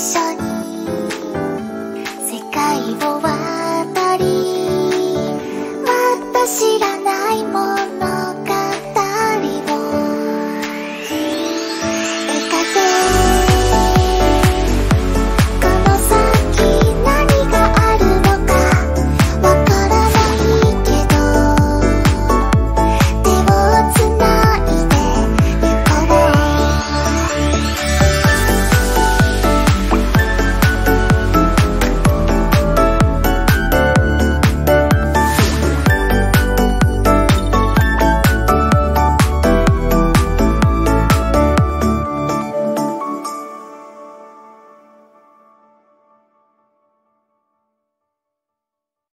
緒